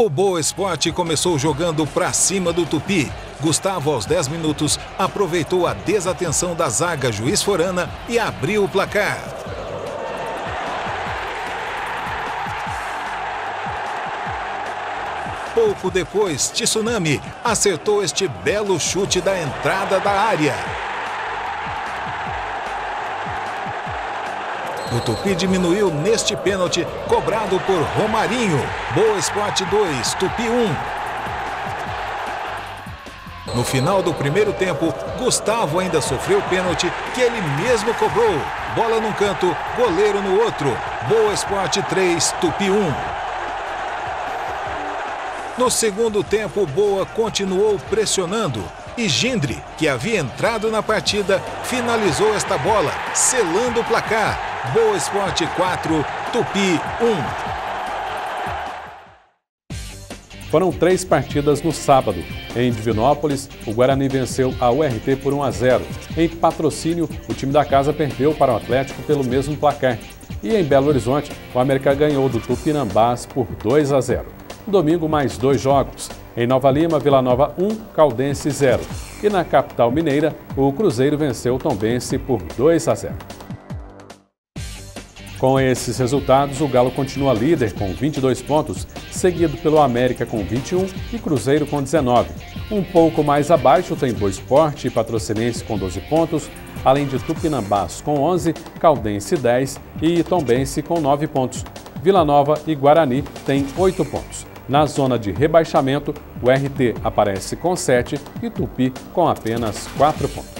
O Boa Esporte começou jogando para cima do Tupi. Gustavo, aos 10 minutos, aproveitou a desatenção da zaga Juiz Forana e abriu o placar. Pouco depois, Tsunami acertou este belo chute da entrada da área. O Tupi diminuiu neste pênalti cobrado por Romarinho. Boa Esporte 2, Tupi 1. No final do primeiro tempo, Gustavo ainda sofreu pênalti que ele mesmo cobrou. Bola num canto, goleiro no outro. Boa Esporte 3, Tupi 1. No segundo tempo, Boa continuou pressionando e Gindre, que havia entrado na partida, finalizou esta bola, selando o placar. Boa Esporte 4, Tupi 1. Foram três partidas no sábado. Em Divinópolis, o Guarani venceu a URT por 1 a 0. Em Patrocínio, o time da casa perdeu para o Atlético pelo mesmo placar. E em Belo Horizonte, o América ganhou do Tupinambás por 2 a 0. Domingo, mais dois jogos. Em Nova Lima, Vila Nova 1, Caldense 0. E na capital mineira, o Cruzeiro venceu o Tombense por 2 a 0. Com esses resultados, o Galo continua líder com 22 pontos, seguido pelo América com 21 e Cruzeiro com 19. Um pouco mais abaixo tem Boa Esporte e Patrocinense com 12 pontos, além de Tupinambás com 11, Caldense 10 e Tombense com 9 pontos. Vila Nova e Guarani têm 8 pontos. Na zona de rebaixamento, o RT aparece com 7 e Tupi com apenas 4 pontos.